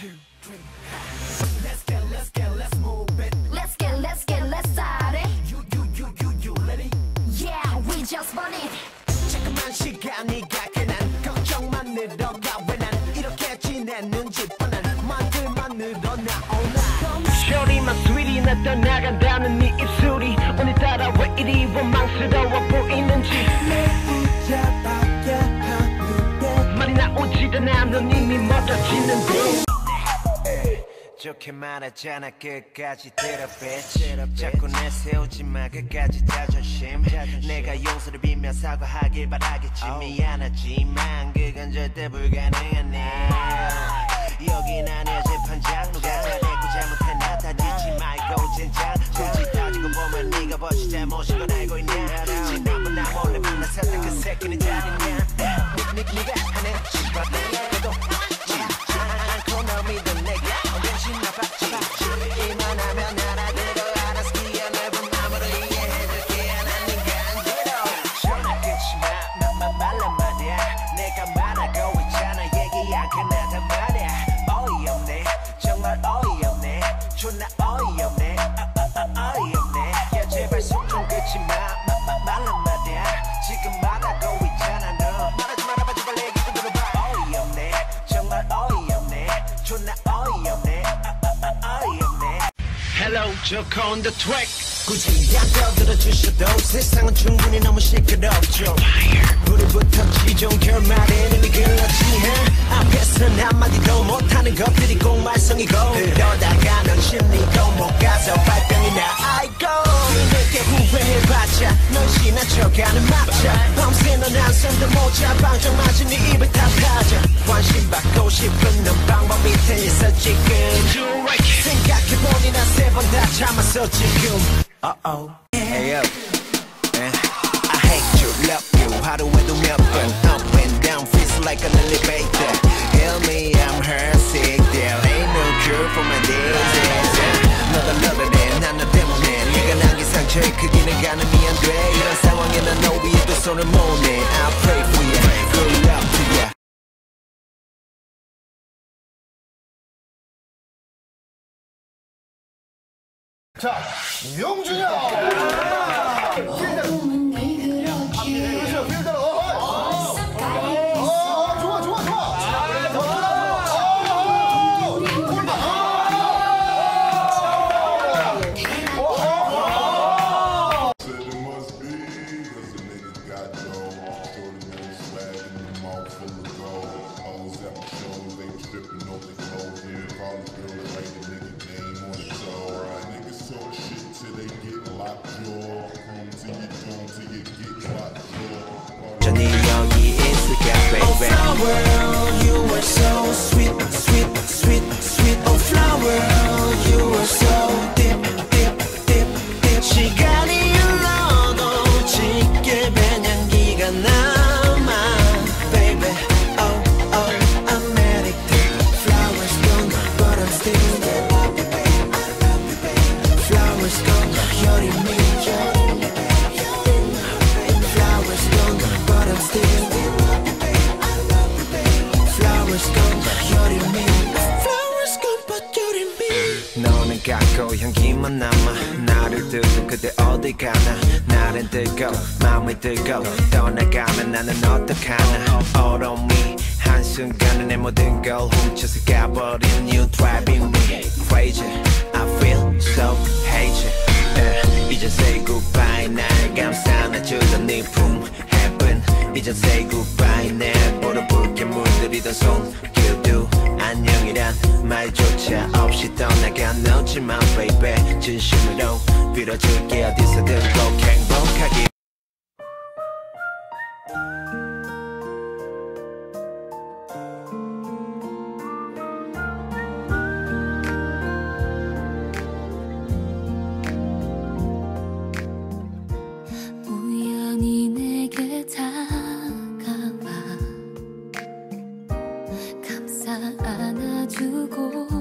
Let's get, let's get, let's move it. Let's get, let's get, let's start it. You, you, you, you, you, ready? Yeah, we just want it. 자꾸만 시간이 가게 난 걱정만 늘어가 왜난 이렇게 지내는지 뻔한 말들만 늘어나오나 쇼리만 스윗이 나 떠나간다는 네 입술이 오늘따라 왜 이리 원망스러워 보이는지 말이 나오지도 않아 넌 이미 멀어지는데 좋게 말하잖아 끝까지 들어 bitch 자꾸 내세우지 마 끝까지 자존심. 내가 용서를 빌며 사과하길 바라겠지 미안하지만 그건 절대 불가능한 일 여긴 아니야 재판장 누가 잘했고 잘못했나 따지지 말고 젠장 굳이 따지고 보면 네가 벌써 잘못인 건 알고 있냐? 지난번 나 몰래 만났었던 그 새끼는 잘했냐? 니, 니, 네가 하는 짓밖 Joke on the track. 굳이 안 떠들어주셔도 세상은 충분히 너무 시끄럽죠. 불을부터 지종 결말엔 이미 글렀지 앞에서는 한마디도 못 다 참았어 지금 Uh-oh Hey yo Eh, I hate you, love you 하루에도 몇번 Up and down feels like an elevator Heal me, I'm her sick There ain't no cure for my disease 너가 너를 해난너 때문에 네가 남긴 상처의 크기는 가늠이 안돼 이런 상황에 난너 위에 두 손을 모으네 I pray for you Good luck 자, 용준이 형! Flowers gone, you're in me. Flowers gone, but you're in me. 너는 갖고 향기만 남아 나를 두고 그대 어디 가나 나는 뜨고 마음이 뜨고 떠나가면 나는 어떡하나 얼음이 한순간에 내 모든 걸 훔쳐서 가버린 You driving me crazy I feel so hazy uh, 이제 say goodbye 날 감싸놔주던 네품 heaven 이제 say goodbye 내 보러 붉게 물들이던 손길도 안녕이란 말조차 없이 떠나간 너지만 baby. 진심으로 빌어줄게. 어디서든 꼭 행복하길 안아주고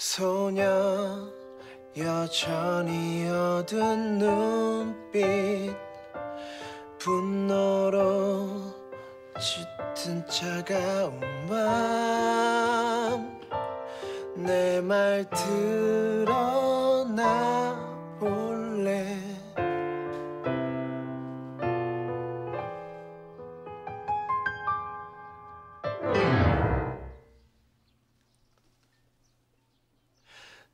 소녀 여전히 어두운 눈빛. 분노로 짙은 차가운 맘 내 말 들어 나볼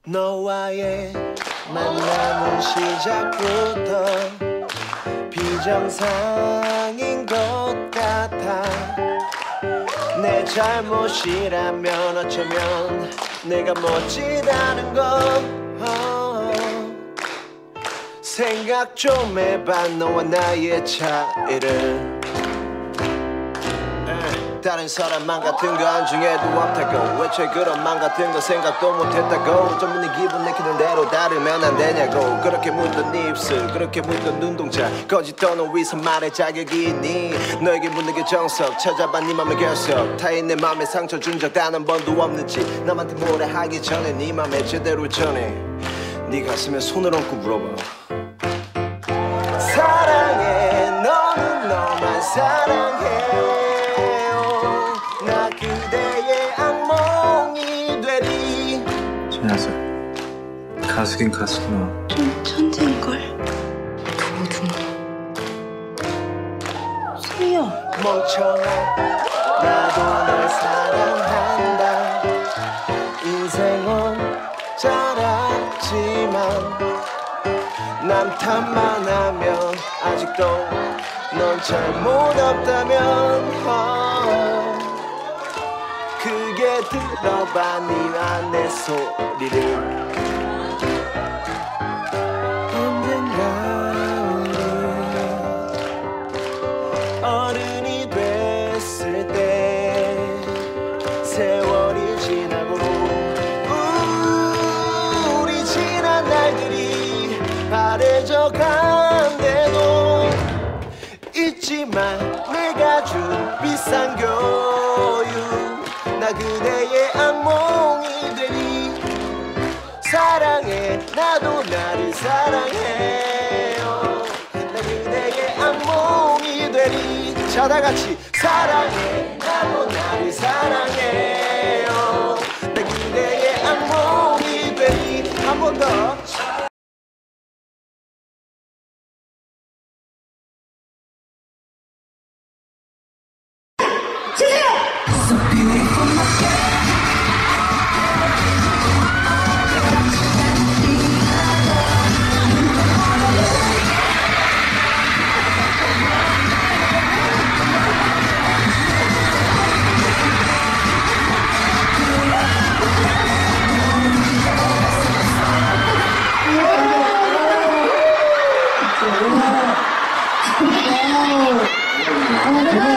너와의 만남은 시작부터 비정상인 것 같아. 내 잘못이라면 어쩌면 내가 멋지다는 거. 어. 생각 좀 해봐. 너와 나의 차이를. 에, 다른 사람만 같은 거 안중에도 없다고. 왜 최 그런 맘 같은 거 생각도 못했다고? 전부 네 기분 내키는 대로 다르면 안 되냐고. 그렇게 묻던 네 입술 그렇게 묻던 눈동자. 거짓 떠는 위선 말에 자격이 있니? 너에게 묻는 게 정석. 찾아봐 네 맘의 결석. 타인 내 맘에 상처 준 적 단 한 번도 없는지. 남한테 뭐래 하기 전에 네 맘에 제대로 전해. 네 가슴에 손을 얹고 물어봐. 사랑해 너는 너만 사랑해 가수긴 가수구나. 좀 천재인걸? 두두모 소리야 멍청한 나도 널 사랑한다. 인생은 자랐지만 남 탓만 하면 아직도 넌 잘못 없다면 어. 그게 들어봐 네 안의 소리를 비싼 교육 나 그대의 악몽이 되리. 사랑해 나도 나를 사랑해요. 나 그대의 악몽이 되리. 자 다같이. 사랑해 나도 나를 사랑해요. 나 그대의 악몽이 되리. 한 번더 난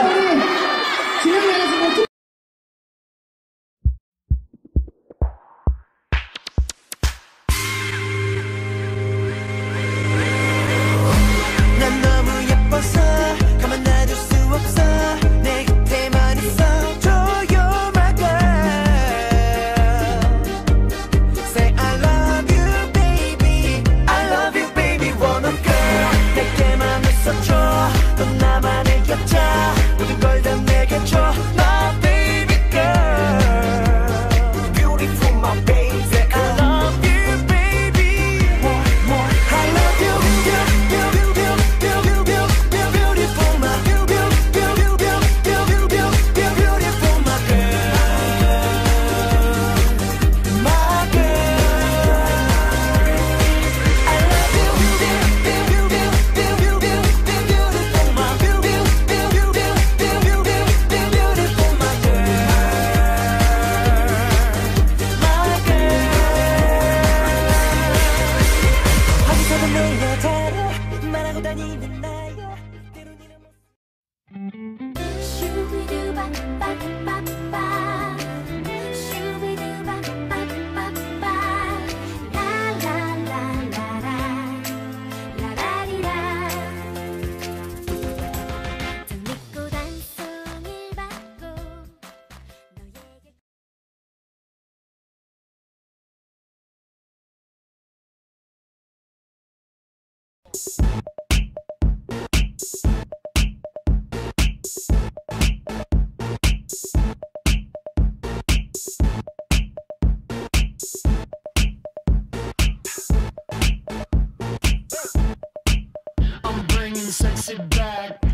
sexy back.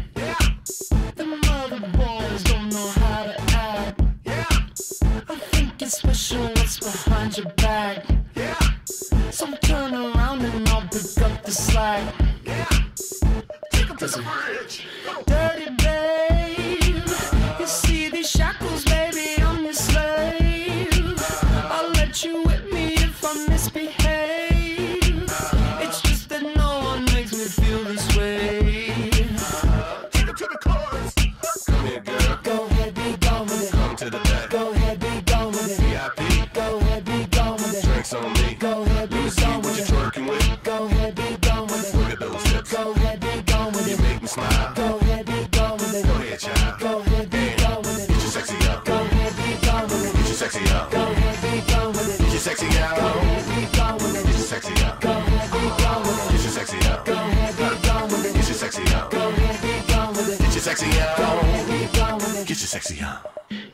sexy on. Get your sexy on.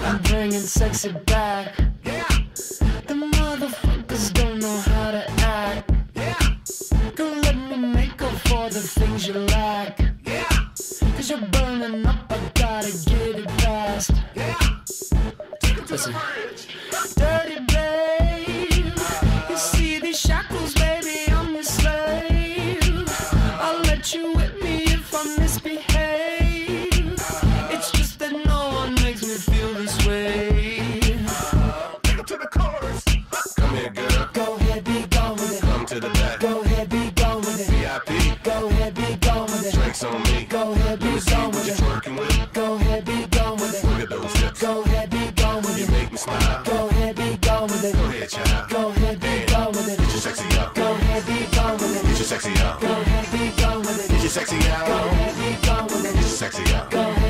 I'm bringing sexy back. ahead, be gone with it. Get your sexy out. Go ahead, be gone with it. Get your sexy out. Go ahead, be gone with it. Get your sexy out. Go ahead,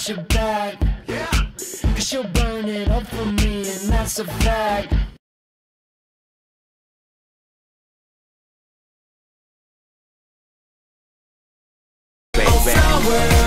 got your back. Yeah. Cause you'll burn it up for me, and that's a fact. Oh, bang.